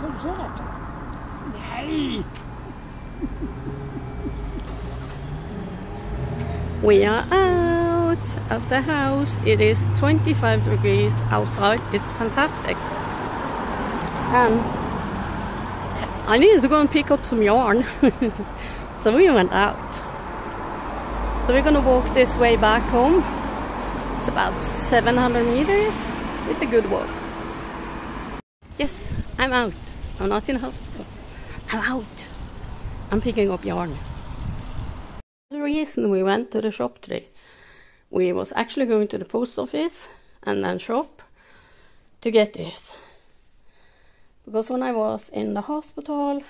Kan du se! We are out of the house. It is 25 degrees outside. It's fantastic. And I needed to go and pick up some yarn. so we went out. So we're gonna walk this way back home. It's about 700 meters. It's a good walk. Yes, I'm out. I'm not in hospital. I'm out. I'm picking up yarn. The reason we went to the shop today, we was actually going to the post office and then shop to get this. Because when I was in the hospital,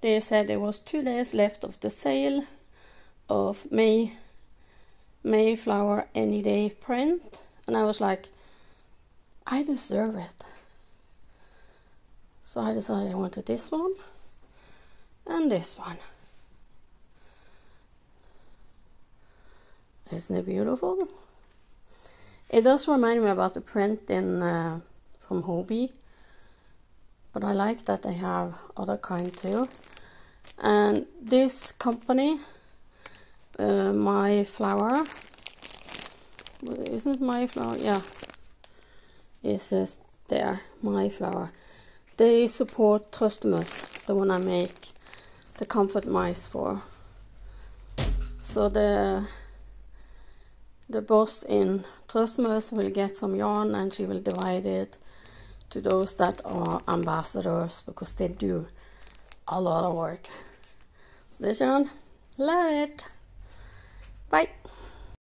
they said there was two days left of the sale of May Mayflower Any Day print, and I was like, I deserve it. So I decided I wanted this one and this one. Isn't it beautiful? It does remind me about the print in uh, from Hobbii, but I like that they have other kind too. And this company, uh, My Flower, isn't My Flower? Yeah, it says there, My Flower. They support Trøstemus, the one I make the comfort mice for. So the the boss in Trøstemus will get some yarn and she will divide it to those that are ambassadors because they do a lot of work. Så det är Love it! Bye!